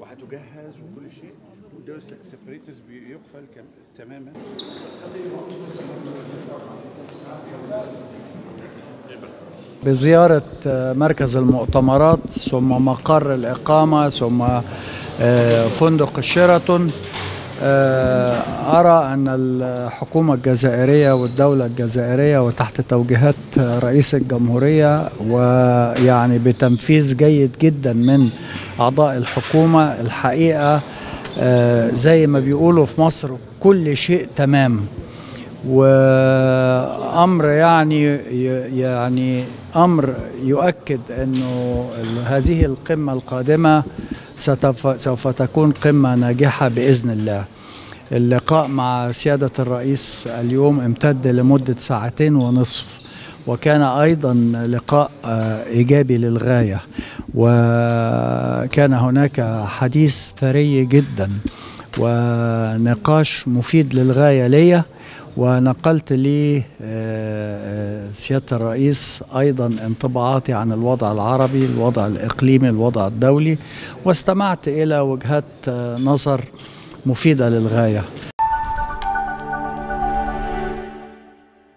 وهتجهز وكل شيء وده سيبريتس بيقفل تماما. بزيارة آه، مركز المؤتمرات ثم مقر الإقامة ثم آه، فندق الشيراتون. أرى أن الحكومة الجزائرية والدولة الجزائرية وتحت توجيهات آه، رئيس الجمهورية ويعني بتنفيذ جيد جدا من أعضاء الحكومة الحقيقة آه، زي ما بيقولوا في مصر كل شيء تمام. وأمر يعني يعني أمر يؤكد إنه هذه القمة القادمة سوف تكون قمة ناجحة بإذن الله. اللقاء مع سيادة الرئيس اليوم امتد لمدة ساعتين ونصف وكان أيضا لقاء آه، إيجابي للغاية وكان هناك حديث ثري جدا ونقاش مفيد للغاية ليا ونقلت لي آه، سيادة الرئيس أيضا انطباعاتي عن الوضع العربي الوضع الإقليمي الوضع الدولي واستمعت إلى وجهات نظر مفيدة للغاية.